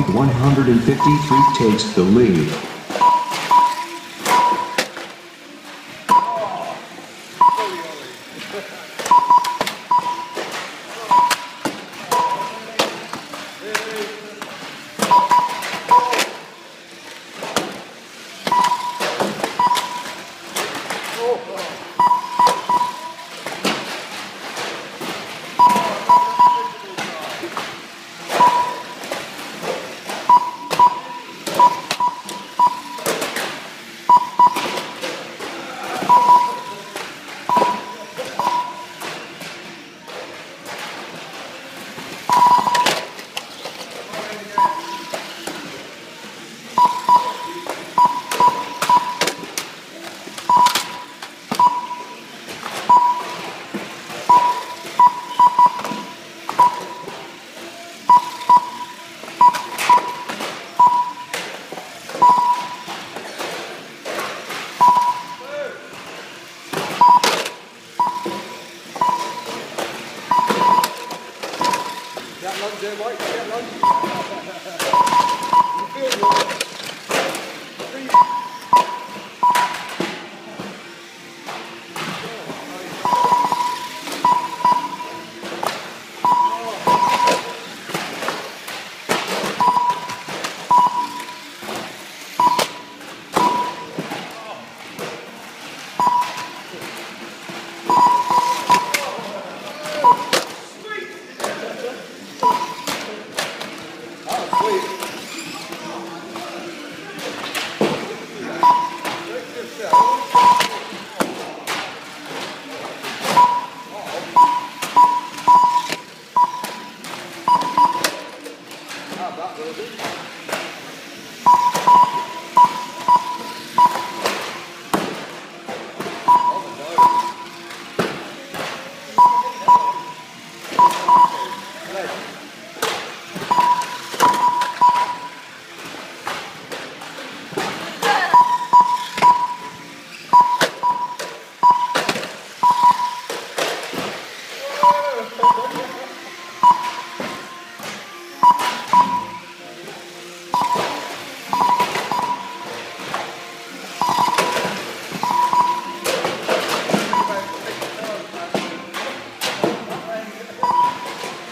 Mike 153 takes the lead. Get you lan Cevay. Gel lan. Yıkıyorum ya. dá, dá.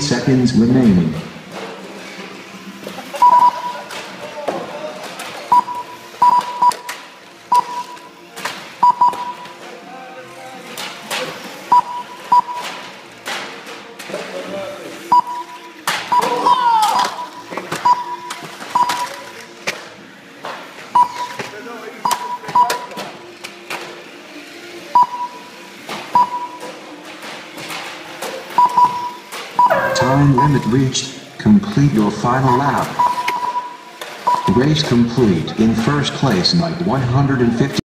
Seconds remaining. Time limit reached. Complete your final lap. Race complete. In first place, Mike 150.